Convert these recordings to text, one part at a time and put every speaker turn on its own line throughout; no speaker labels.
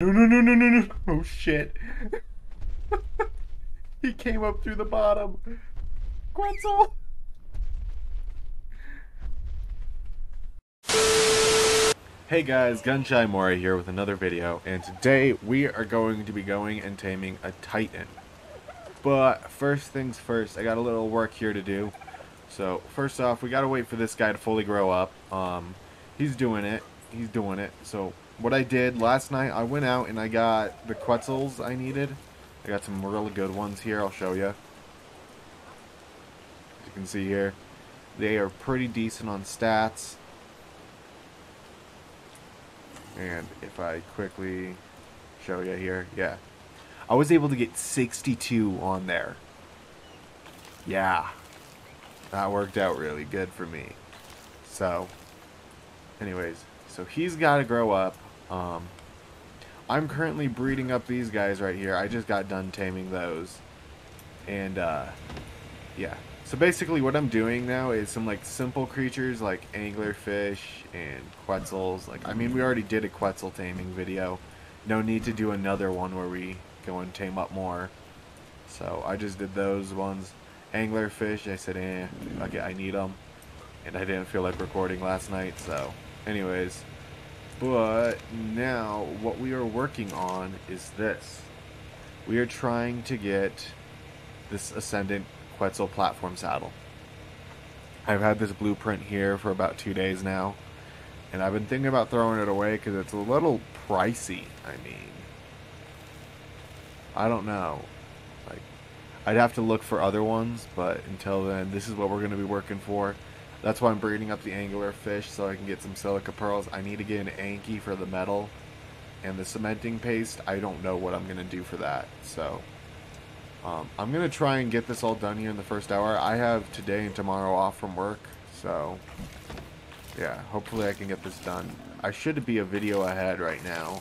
No, no, no, no, no, no. Oh, shit. he came up through the bottom. Quetzal. Hey guys, GunShy Moray here with another video, and today we are going to be going and taming a Titan. But first things first, I got a little work here to do. So first off, we gotta wait for this guy to fully grow up. Um, he's doing it. He's doing it. So what I did last night, I went out and I got the Quetzals I needed. I got some really good ones here. I'll show you. As you can see here, they are pretty decent on stats. And if I quickly show you here, yeah. I was able to get 62 on there. Yeah. That worked out really good for me. So, anyways, so he's got to grow up. Um, I'm currently breeding up these guys right here. I just got done taming those. And, uh, yeah. So basically what I'm doing now is some like simple creatures like anglerfish and quetzals. Like I mean we already did a quetzal taming video. No need to do another one where we go and tame up more. So I just did those ones. Anglerfish, I said eh, okay, I need them. And I didn't feel like recording last night, so anyways. But now what we are working on is this. We are trying to get this Ascendant Quetzal platform saddle. I've had this blueprint here for about two days now, and I've been thinking about throwing it away because it's a little pricey. I mean, I don't know. Like, I'd have to look for other ones, but until then, this is what we're going to be working for. That's why I'm breeding up the angler fish so I can get some silica pearls. I need to get an Anky for the metal, and the cementing paste, I don't know what I'm going to do for that, so... Um, I'm going to try and get this all done here in the first hour. I have today and tomorrow off from work, so yeah, hopefully I can get this done. I should be a video ahead right now,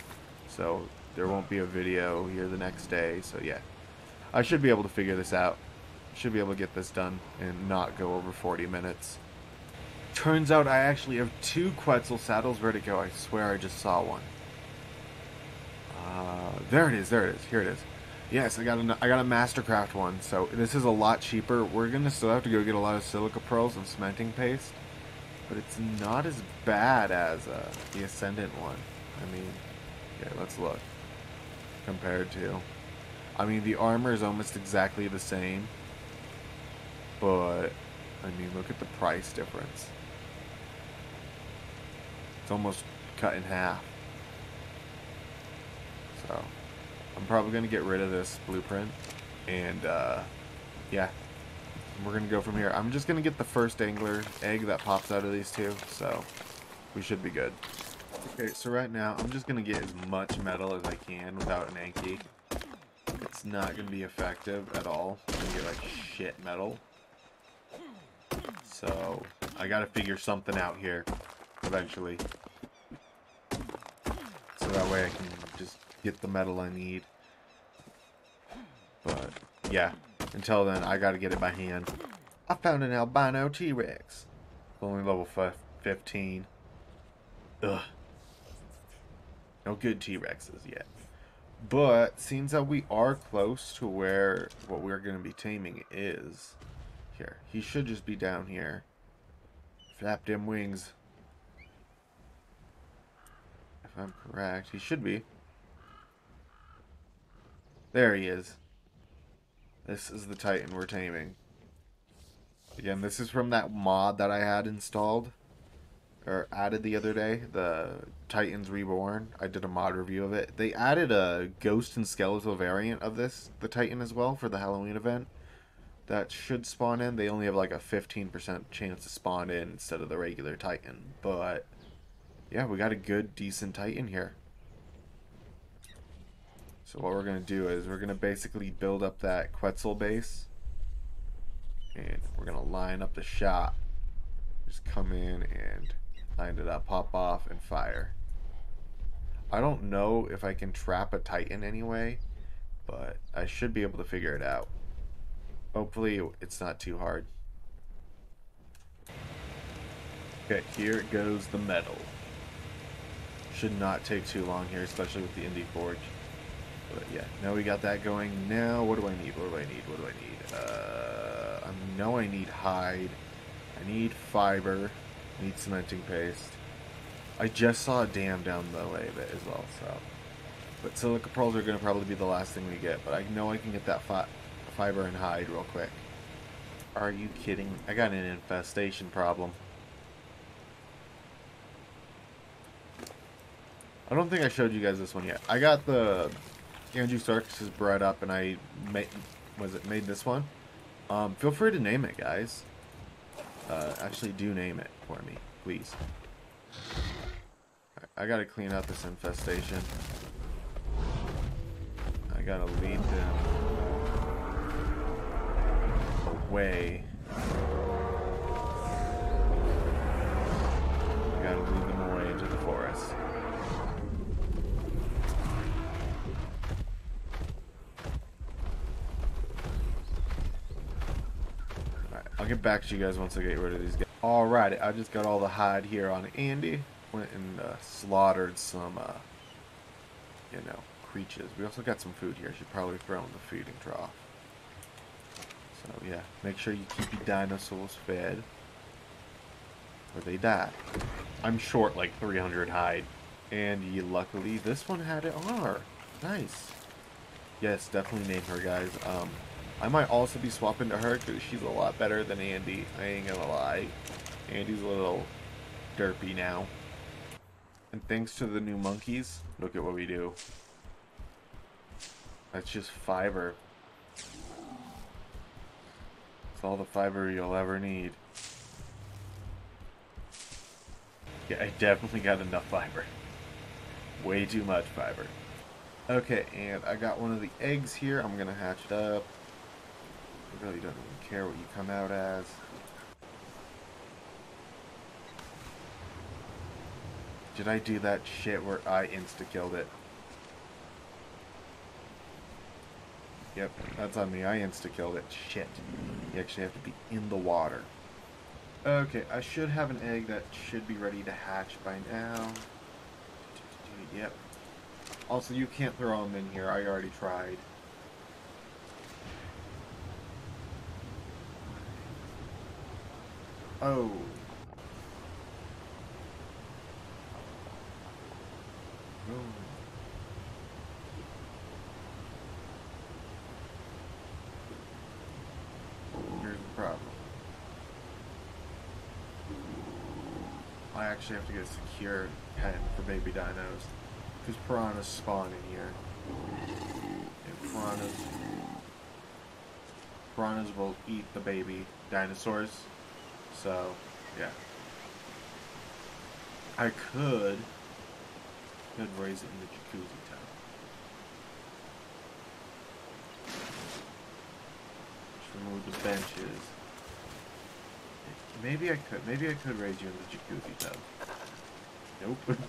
so there won't be a video here the next day, so yeah. I should be able to figure this out. Should be able to get this done and not go over 40 minutes. Turns out I actually have two Quetzal saddles. Where'd it go? I swear I just saw one. Uh, there it is, there it is, here it is. Yes, I got a, I got a Mastercraft one, so this is a lot cheaper. We're to still have to go get a lot of silica pearls and cementing paste, but it's not as bad as uh, the Ascendant one. I mean, yeah, let's look. Compared to, I mean, the armor is almost exactly the same, but, I mean, look at the price difference. It's almost cut in half. So... I'm probably going to get rid of this blueprint. And, uh, yeah. We're going to go from here. I'm just going to get the first angler egg that pops out of these two. So, we should be good. Okay, so right now, I'm just going to get as much metal as I can without an Anky. It's not going to be effective at all. I'm going to get, like, shit metal. So, I got to figure something out here eventually. So that way I can just get the metal I need. But, yeah. Until then, I gotta get it by hand. I found an albino T-Rex. Only level 15. Ugh. No good T-Rexes yet. But, seems that we are close to where what we're going to be taming is. Here. He should just be down here. Flap them wings. I'm correct. He should be. There he is. This is the Titan we're taming. Again, this is from that mod that I had installed. Or added the other day. The Titans Reborn. I did a mod review of it. They added a Ghost and Skeletal variant of this, the Titan as well, for the Halloween event. That should spawn in. They only have like a 15% chance to spawn in instead of the regular Titan. But, yeah, we got a good, decent Titan here. So what we're going to do is we're going to basically build up that Quetzal base. And we're going to line up the shot. Just come in and line it up, pop off, and fire. I don't know if I can trap a Titan anyway, but I should be able to figure it out. Hopefully it's not too hard. Okay, here goes the metal. Should not take too long here, especially with the Indie Forge. But yeah, now we got that going. Now, what do I need? What do I need? What do I need? Uh, I know I need hide. I need fiber. I need cementing paste. I just saw a dam down the way bit as well, so. But silica pearls are going to probably be the last thing we get, but I know I can get that fi fiber and hide real quick. Are you kidding? I got an infestation problem. I don't think I showed you guys this one yet. I got the Andrewsarchus bred up and I made, was it made this one? Um, feel free to name it, guys. Uh, actually do name it for me, please. I gotta clean out this infestation. I gotta lead them away. I gotta lead them away into the forest. I'll get back to you guys once I get rid of these guys. Alright, I just got all the hide here on Andy. Went and uh, slaughtered some, uh, you know, creatures. We also got some food here. I should probably throw in the feeding trough. So, yeah, make sure you keep your dinosaurs fed. Or they die. I'm short like 300 hide. And you, luckily, this one had it R. Nice. Yes, definitely name her, guys. Um, I might also be swapping to her because she's a lot better than Andy. I ain't gonna lie. Andy's a little derpy now. And thanks to the new monkeys, look at what we do. That's just fiber. It's all the fiber you'll ever need. Yeah, I definitely got enough fiber. Way too much fiber. Okay, and I got one of the eggs here. I'm gonna hatch it up. I really don't even care what you come out as. Did I do that shit where I insta-killed it? Yep, that's on me. I insta-killed it. Shit. You actually have to be in the water. Okay, I should have an egg that should be ready to hatch by now. Yep. Also, you can't throw them in here. I already tried. Oh. Oh. Here's the problem. I actually have to get a secure pen for baby dinos. Because piranhas spawn in here. And piranhas... Piranhas will eat the baby dinosaurs. So, yeah. I could could raise it in the jacuzzi tub. Just remove the benches. Maybe I could. Maybe I could raise you in the jacuzzi tub. Nope.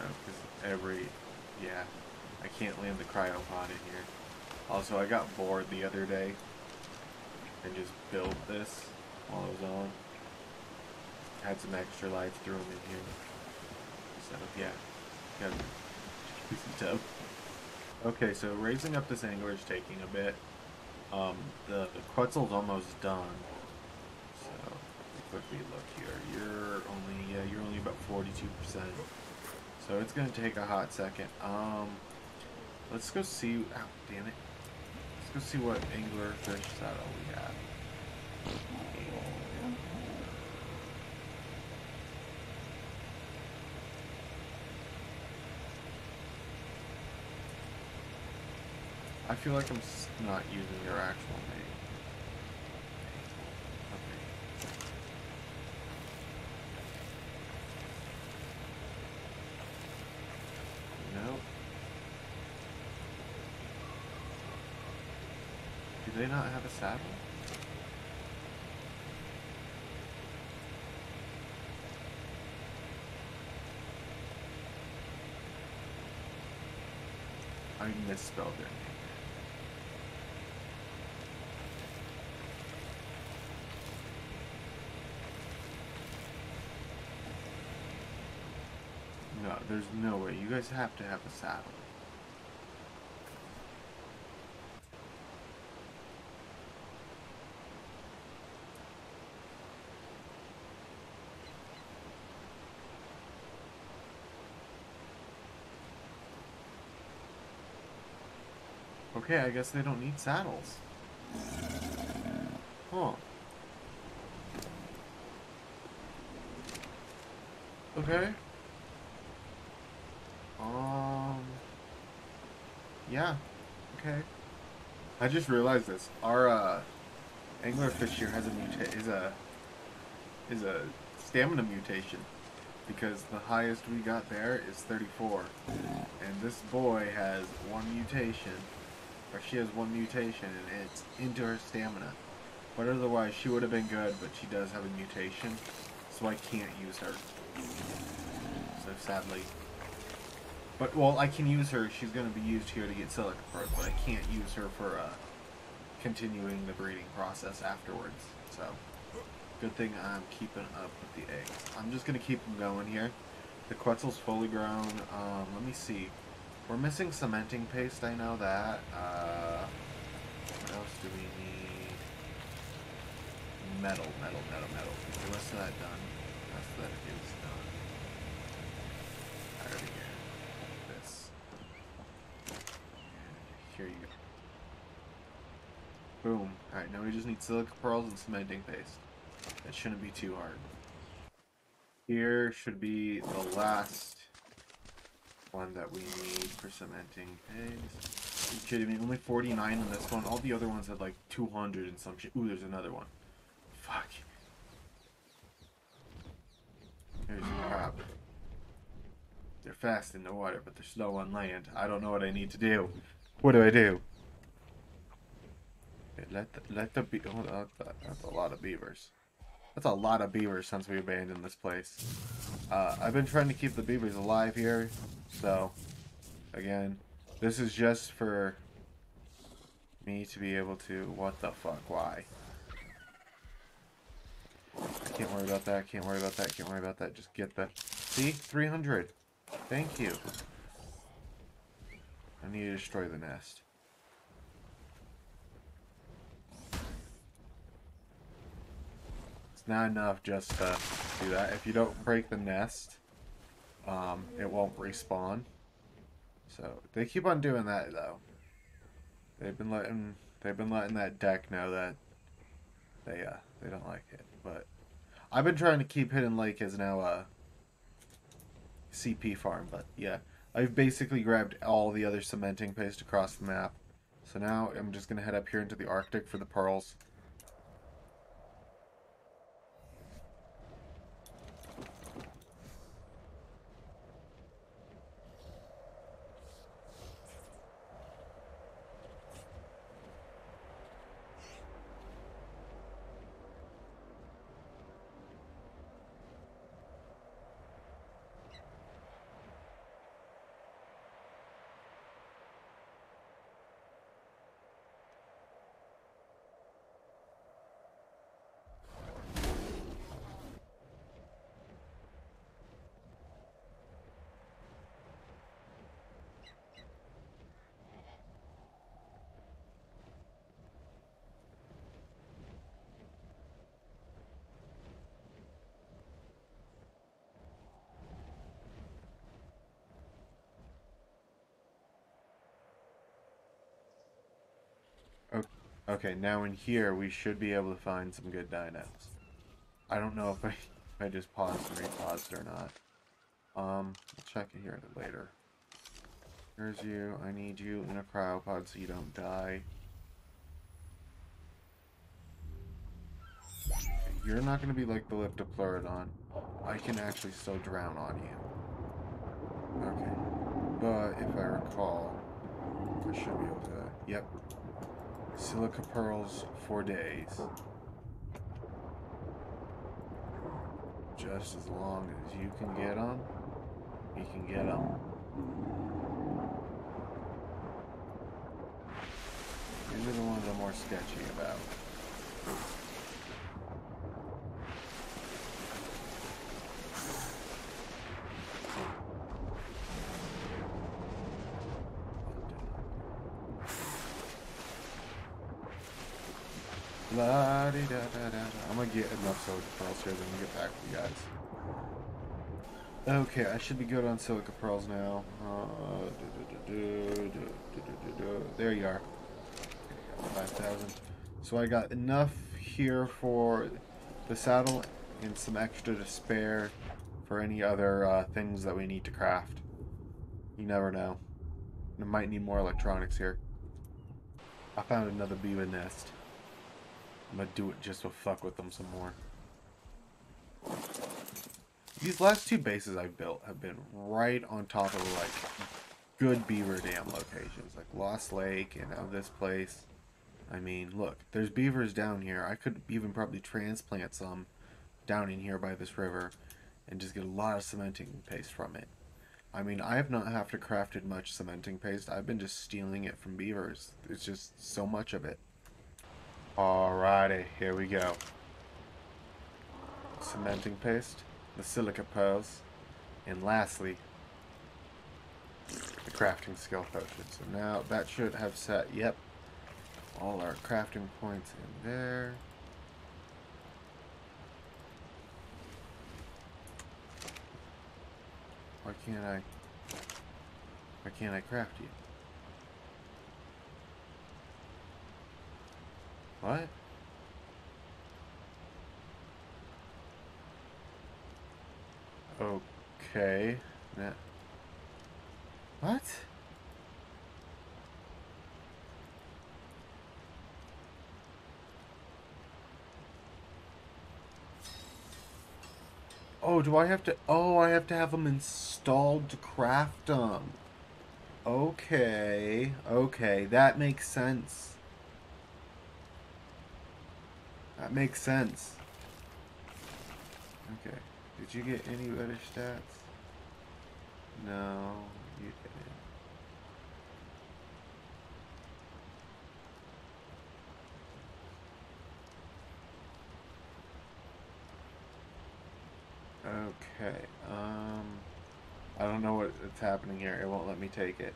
Uh, because every... Yeah. I can't land the cryopod in here. Also, I got bored the other day and just built this while I was on. Had some extra lights, threw them in here. So, yeah. Got a tub. Okay, so raising up this angler is taking a bit. Um, the, the Quetzal's almost done. So, quickly look here. You're only, yeah, you're only about 42%. So it's gonna take a hot second. Um, let's go see, oh, damn it. Go see what angler fish saddle we have. I feel like I'm not using your actual name. not have a saddle? I misspelled it. No, there's no way. You guys have to have a saddle. Okay, I guess they don't need saddles. Huh. Okay. Um. Yeah. Okay. I just realized this. Our uh, anglerfish here has a muta- is a is a stamina mutation because the highest we got there is 34, and this boy has one mutation, or she has one mutation, and it's into her stamina. But otherwise, she would have been good, but she does have a mutation, so I can't use her. So sadly. But, well, I can use her. She's going to be used here to get silica pearls, but I can't use her for uh, continuing the breeding process afterwards. So, good thing I'm keeping up with the eggs. I'm just going to keep them going here. The Quetzal's fully grown. Um, let me see. We're missing cementing paste, I know that. Uh, what else do we need? Metal, metal, metal, metal. The rest of that done? The rest of that is done. Alright, again. This. And here you go. Boom. Alright, now we just need silica pearls and cementing paste. That shouldn't be too hard. Here should be the last one that we need for cementing paste. Are you kidding me? Only 49 on this one. All the other ones had like 200 and some shit. Ooh, there's another one. Fuck. There's a crab. They're fast in the water, but they're slow on land. I don't know what I need to do. What do I do? Okay, let the, let the be. Oh, that, that's a lot of beavers. That's a lot of beavers since we abandoned this place. Uh, I've been trying to keep the beavers alive here, so again, this is just for me to be able to. What the fuck? Why? I can't worry about that. Can't worry about that. Can't worry about that. Just get the. See, 300. Thank you. I need to destroy the nest. It's not enough just to do that. If you don't break the nest, um, it won't respawn. So they keep on doing that though. They've been letting they've been letting that deck know that they uh they don't like it. But I've been trying to keep Hidden Lake as now a CP farm, but yeah. I've basically grabbed all the other cementing paste across the map. So now I'm just gonna head up here into the Arctic for the pearls. Okay, now in here we should be able to find some good dinos. I don't know if I, if I just paused and repaused or not. Um, we'll check it here later. Here's you. I need you in a cryopod so you don't die. You're not going to be like the Liopleurodon. I can actually still drown on you. Okay. But if I recall, I should be able to... Yep, Silica pearls for days. Just as long as you can get them, you can get them. These are the ones I'm more sketchy about. La -de -da -da -da I'm gonna get enough silica pearls here, then we'll get back with you guys. Okay, I should be good on silica pearls now. Uh, there you are. 5,000. So I got enough here for the saddle and some extra to spare for any other uh, things that we need to craft. You never know. I might need more electronics here. I found another beaver nest. I'm gonna do it just to fuck with them some more. These last two bases I've built have been right on top of like good beaver dam locations, like Lost Lake and now this place. I mean, look, there's beavers down here. I could even probably transplant some down in here by this river and just get a lot of cementing paste from it. I mean, I have not have to crafted much cementing paste. I've been just stealing it from beavers. It's just so much of it. Alrighty, here we go. Cementing paste, the silica pearls, and lastly, the crafting skill potion. So now that should have set, yep, all our crafting points in there. Why can't I? Why can't I craft you? What? Okay. Now, what? Oh, do I have to... Oh, I have to have them installed to craft them. Okay. Okay, that makes sense. That makes sense. Okay. Did you get any better stats? No, you didn't. Okay, um, I don't know what, what's happening here. It won't let me take it.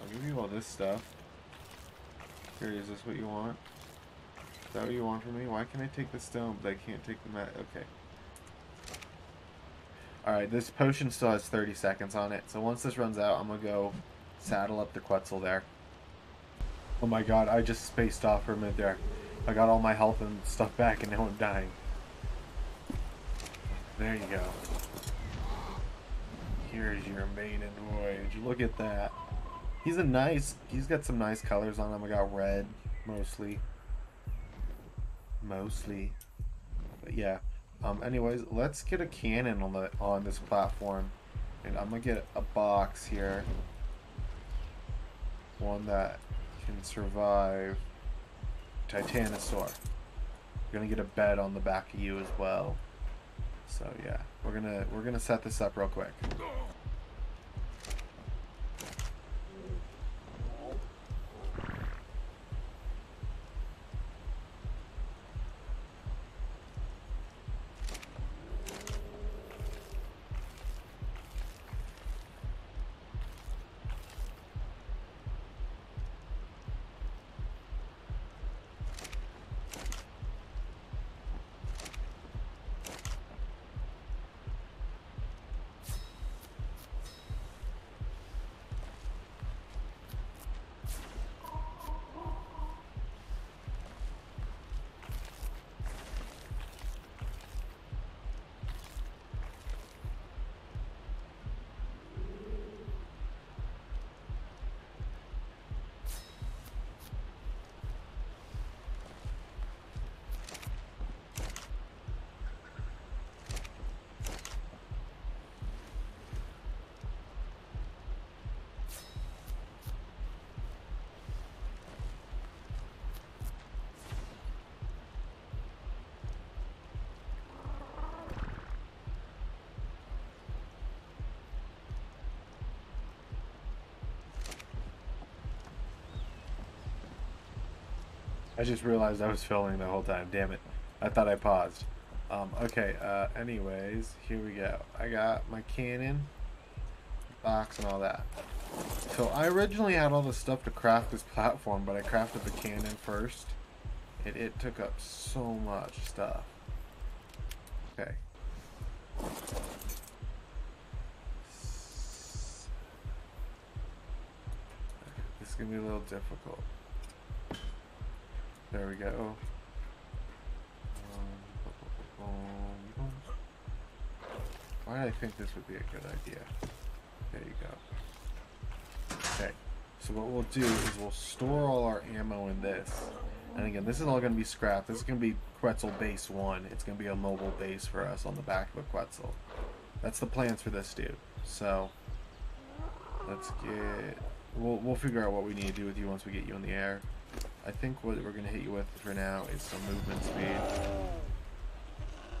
I'll give you all this stuff. Here, is this what you want? That what you want from me? Why can I take the stone, but I can't take the mat? Okay. Alright, this potion still has 30 seconds on it. So once this runs out, I'm going to go saddle up the Quetzal there. Oh my god, I just spaced off for a minute there. I got all my health and stuff back and now I'm dying. There you go. Here's your maiden voyage. Look at that. He's a nice, he's got some nice colors on him. I got red, mostly. Mostly. But yeah. Um, anyways, let's get a cannon on the on this platform. And I'm gonna get a box here. One that can survive Titanosaur. We're gonna get a bed on the back of you as well. So yeah, we're gonna we're gonna set this up real quick. I just realized I was filming the whole time. Damn it. I thought I paused. Um, okay, uh, anyways, here we go. I got my cannon, box, and all that. So I originally had all the stuff to craft this platform, but I crafted the cannon first. And it took up so much stuff. Okay. This is going to be a little difficult. There we go. Um, Why did I think this would be a good idea? There you go. Okay, so what we'll do is we'll store all our ammo in this. And again, this is all going to be scrap. This is going to be Quetzal base 1. It's going to be a mobile base for us on the back of a Quetzal. That's the plans for this dude. So, let's get... We'll, we'll figure out what we need to do with you once we get you in the air. I think what we're going to hit you with for now is some movement speed.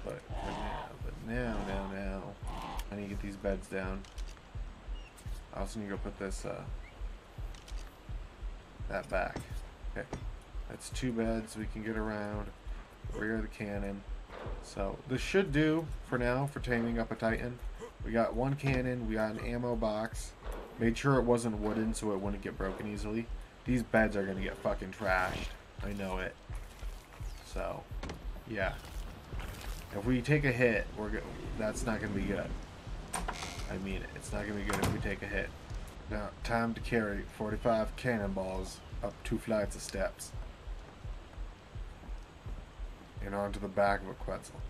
But for now, but now, now, now, I need to get these beds down. I also need to go put this, uh, that back. Okay. That's two beds we can get around. Rear of the cannon. So this should do for now for taming up a Titan. We got one cannon, we got an ammo box. Made sure it wasn't wooden so it wouldn't get broken easily. These beds are gonna get fucking trashed. I know it. So, yeah. If we take a hit, we're go that's not gonna be good. I mean it. It's not gonna be good if we take a hit. Now, time to carry 45 cannonballs up two flights of steps and onto the back of a Quetzal.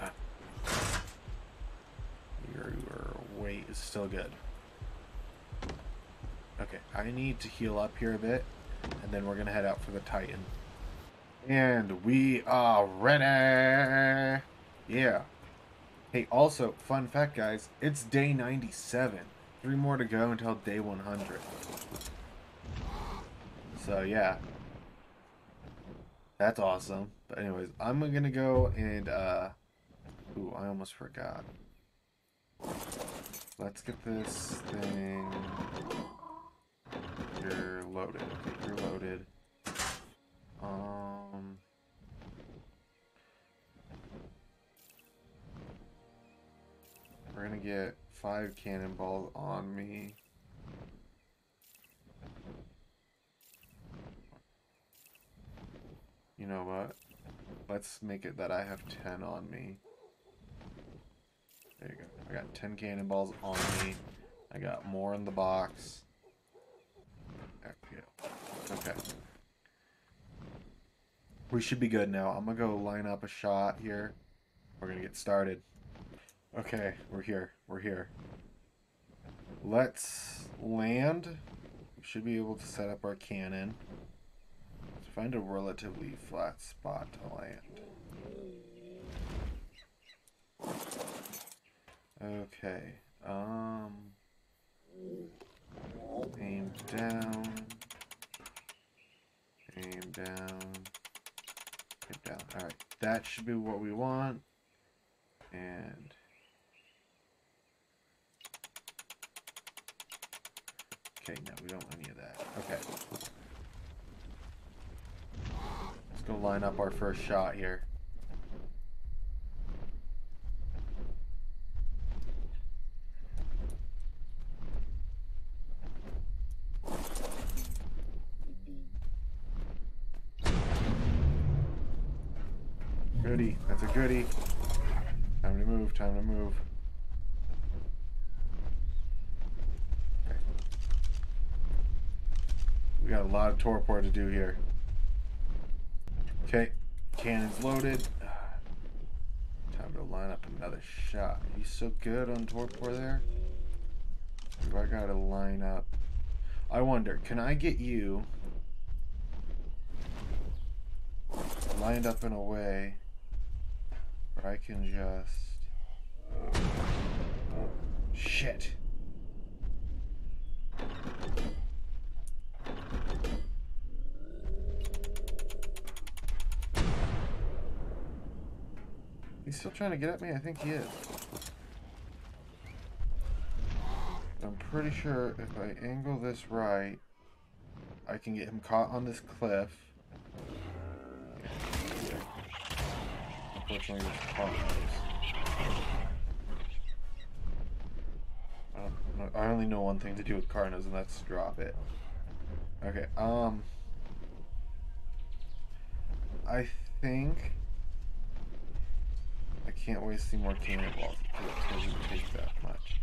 Ah. Your, your weight is still good. Okay, I need to heal up here a bit, and then we're going to head out for the Titan. And we are ready! Yeah. Hey, also, fun fact, guys, it's day 97. Three more to go until day 100. So yeah. That's awesome. But anyways, I'm gonna go and uh Ooh, I almost forgot. Let's get this thing You're loaded. Okay, you're loaded. Um We're gonna get five cannonballs on me. You know what? Let's make it that I have 10 on me. There you go. I got 10 cannonballs on me. I got more in the box. Okay. We should be good now. I'm going to go line up a shot here. We're going to get started. Okay, we're here. We're here. Let's land. We should be able to set up our cannon. Find a relatively flat spot to land. Okay. Um. Aim down. Aim down. Aim down. Alright. That should be what we want. And. Okay, no, we don't want any of that. Okay Let's go line up our first shot here. Goody. That's a goody. Time to move, time to move. We got a lot of torpor to do here. Okay, cannon's loaded. Time to line up another shot. He's so good on torpor there. Do I gotta line up? I wonder, can I get you lined up in a way I can just... Shit. He's still trying to get at me? I think he is. I'm pretty sure if I angle this right, I can get him caught on this cliff. Unfortunately, I only know one thing to do with Carnos, and that's drop it. Okay, um... I think... I can't waste any more cannonballs because it doesn't take that much.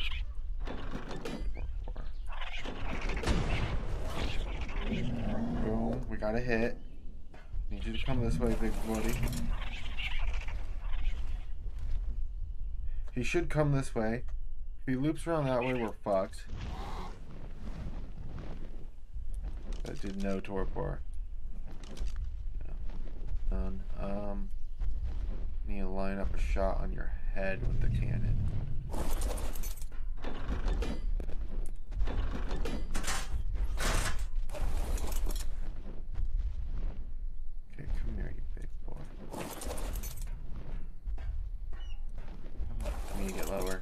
Boom, we got a hit. Need you to come this way, big buddy. He should come this way. If he loops around that way, we're fucked. That did no torpor. None. Um, need to line up a shot on your head with the cannon. Okay, come here, you big boy. I need to get lower.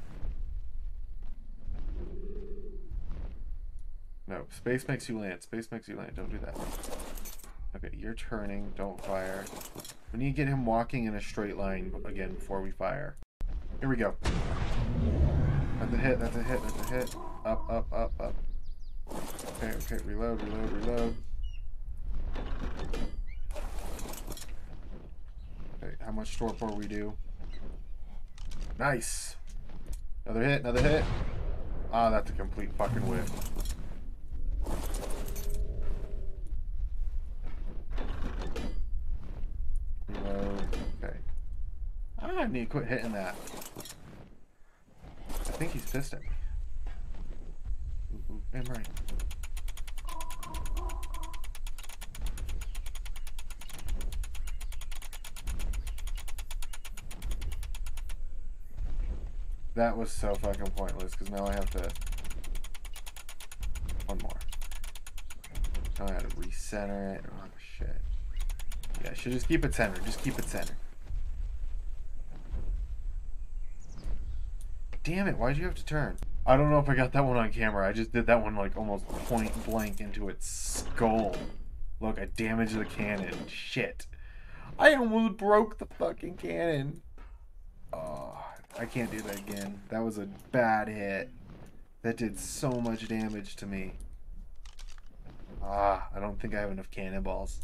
No, space makes you land. Space makes you land. Don't do that. Okay, you're turning. Don't fire. We need to get him walking in a straight line again before we fire. Here we go. That's a hit. That's a hit. That's a hit. Up, up, up, up. Okay, okay. Reload, reload, reload. Okay, how much torpor we do? Nice. Another hit, another hit. Ah, that's a complete fucking whiff. Okay. Ah, I need to quit hitting that. I think he's pissed at me. I'm right. That was so fucking pointless because now I have to. One more. Now I have to recenter it. Oh shit. Yeah, I should just keep it centered. Just keep it centered. Damn it, why'd you have to turn? I don't know if I got that one on camera. I just did that one like almost point blank into its skull. Look, I damaged the cannon. Shit. I almost broke the fucking cannon. Oh, I can't do that again. That was a bad hit. That did so much damage to me. Ah, I don't think I have enough cannonballs.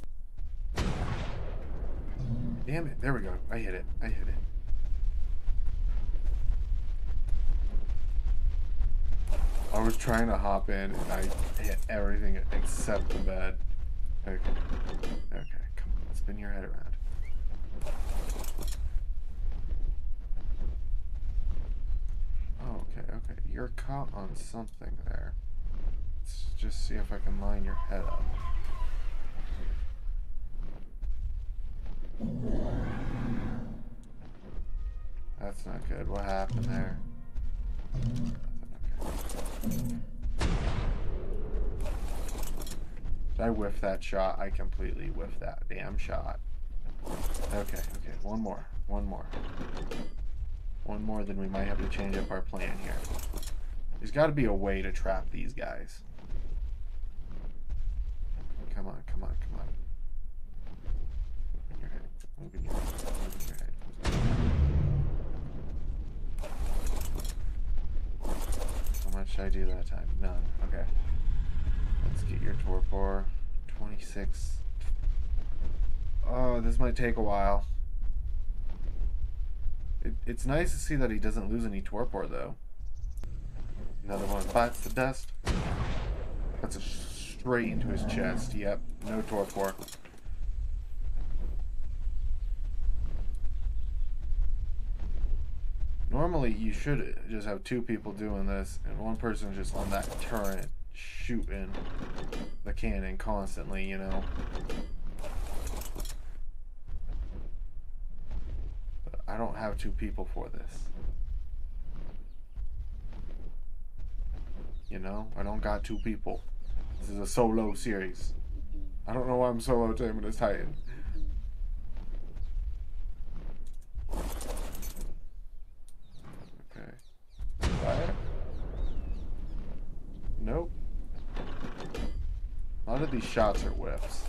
Damn it. There we go. I hit it. I hit it. I was trying to hop in and I hit everything except the bed. Okay. Okay, come on. Spin your head around. Oh, okay, okay. You're caught on something there. Let's just see if I can line your head up. That's not good. What happened there? Did I whiff that shot? I completely whiffed that damn shot. Okay, okay. One more. One more. One more, then we might have to change up our plan here. There's got to be a way to trap these guys. Come on, come on, come on. Move in your head. Move in your head. Move in your head. How much did I do that time? None. Okay. Let's get your torpor. 26. Oh, this might take a while. It, it's nice to see that he doesn't lose any torpor, though. Another one bites the dust. That's a straight into his chest. Yep, no torpor. Normally, you should just have two people doing this, and one person just on that turret shooting the cannon constantly, you know. But I don't have two people for this. You know, I don't got two people. This is a solo series. I don't know why I'm solo taming this Titan. Okay. Fire? Nope. A of these shots are whiffs.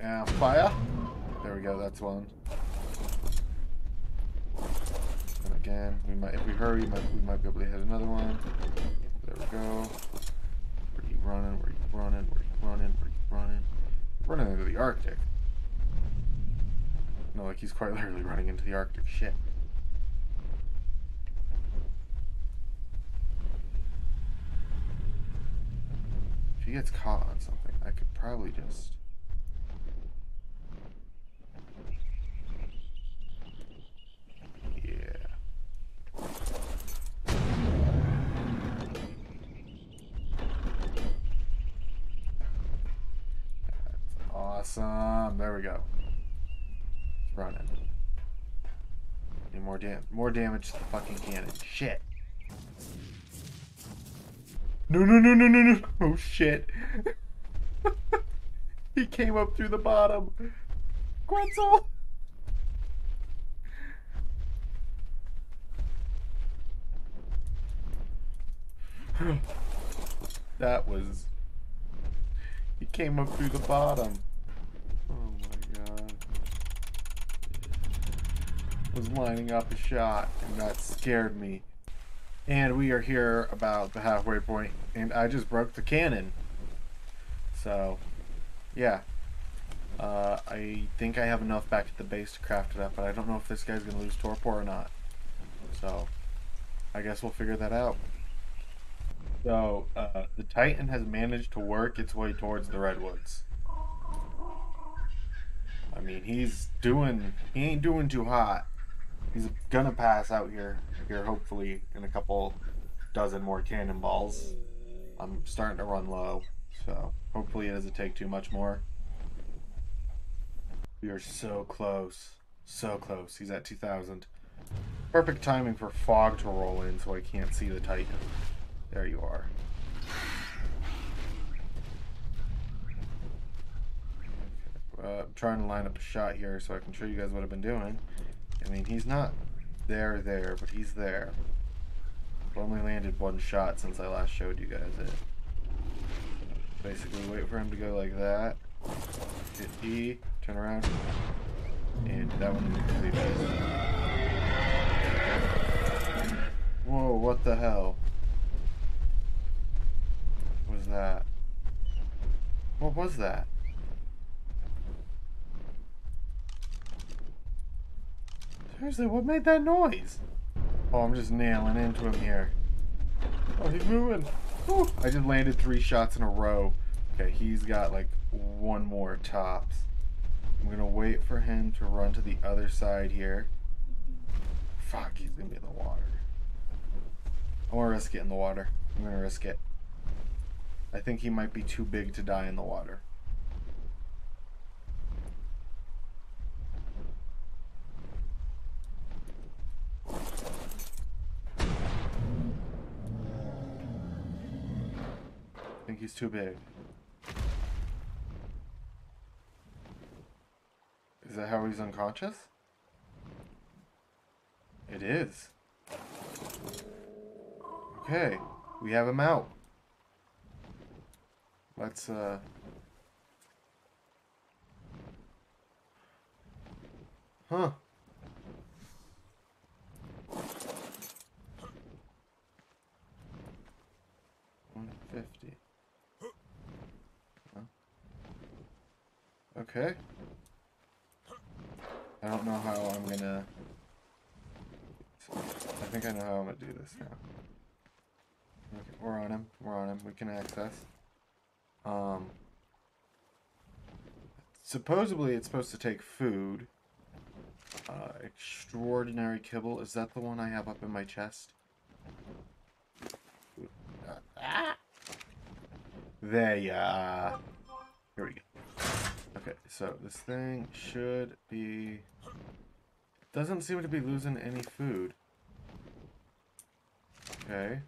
Yeah, fire. There we go, that's one. And again, we might if we hurry, we might, we might be able to hit another one. There we go. Where are you running? Where are you running? Where are you running? Where are you running? Running into the Arctic. No, like he's quite literally running into the Arctic. Shit. He gets caught on something, I could probably just. Yeah. That's awesome. There we go. It's running. Need more dam more damage to the fucking cannon. Shit. No no no no no no oh shit. he came up through the bottom. Quetzal! that was he came up through the bottom. Oh my god. Was lining up a shot and that scared me. And we are here about the halfway point and I just broke the cannon. So, yeah. Uh, I think I have enough back at the base to craft it up, but I don't know if this guy's going to lose torpor or not. So, I guess we'll figure that out. So, uh, the Titan has managed to work its way towards the Redwoods. I mean, he's doing, he ain't doing too hot. He's gonna pass out here, here hopefully in a couple dozen more cannonballs. I'm starting to run low, so hopefully it doesn't take too much more. We are so close, so close. He's at 2,000. Perfect timing for fog to roll in so I can't see the Titan. There you are. Uh, I'm trying to line up a shot here so I can show you guys what I've been doing. I mean, he's not there, there, but he's there. Only landed one shot since I last showed you guys it. Basically, wait for him to go like that. Hit E, turn around, and that one completely Whoa, what the hell? was that? What was that? Seriously, what made that noise? Oh, I'm just nailing into him here. Oh, he's moving. I just landed three shots in a row. Okay, he's got like one more tops. I'm gonna wait for him to run to the other side here. Fuck, he's gonna be in the water. I wanna risk it in the water. I'm gonna risk it. I think he might be too big to die in the water. He's too big. Is that how he's unconscious? It is. Okay, we have him out. Let's, uh... Huh. One fifty. Huh. Okay. I don't know how I'm gonna... I think I know how I'm gonna do this now. Okay, we're on him. We're on him. We can access. Um, supposedly it's supposed to take food. Uh, extraordinary kibble. Is that the one I have up in my chest? There are. Here we go. Okay, so this thing should be... Doesn't seem to be losing any food. Okay.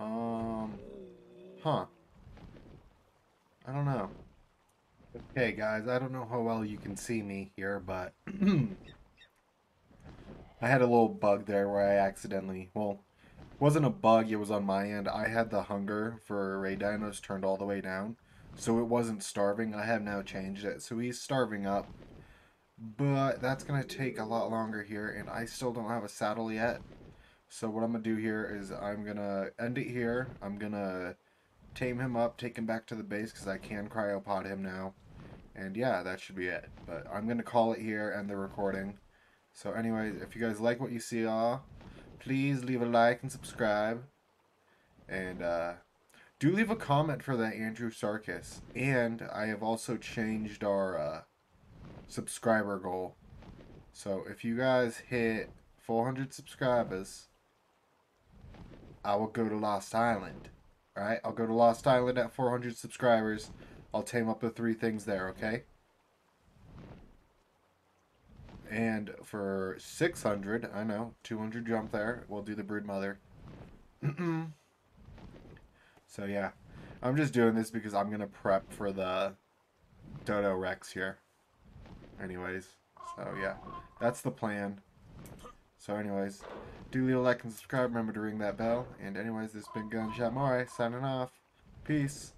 Um... Huh. I don't know. Okay, guys, I don't know how well you can see me here, but I had a little bug there where I accidentally, well, wasn't a bug, it was on my end. I had the hunger for Ray Dinos turned all the way down, so it wasn't starving. I have now changed it, so he's starving up. But that's going to take a lot longer here, and I still don't have a saddle yet. So what I'm gonna do here is I'm gonna end it here. I'm gonna tame him up, take him back to the base because I can cryopod him now. And yeah, that should be it. But I'm gonna call it here, and the recording. So anyways, if you guys like what you see, please leave a like and subscribe. And uh, do leave a comment for that Andrewsarchus. And I have also changed our uh, subscriber goal. So if you guys hit 400 subscribers, I will go to Lost Island. Alright, I'll go to Lost Island at 400 subscribers. I'll tame up the three things there, okay? And for 600, I know, 200 jump there. We'll do the brood mother. so yeah, I'm just doing this because I'm going to prep for the Dodo Rex here. Anyways, so yeah, that's the plan. So anyways, do leave a like and subscribe. Remember to ring that bell. And anyways, this has been GunShy Moray signing off. Peace.